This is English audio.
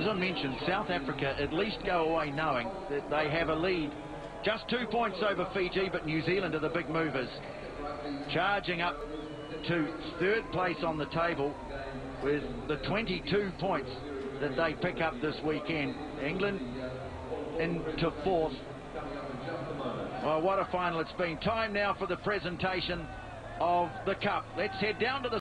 as I mentioned, South Africa at least go away knowing that they have a lead. Just two points over Fiji, but New Zealand are the big movers. Charging up to third place on the table with the 22 points that they pick up this weekend. England into fourth. Well, what a final it's been. Time now for the presentation of the Cup. Let's head down to the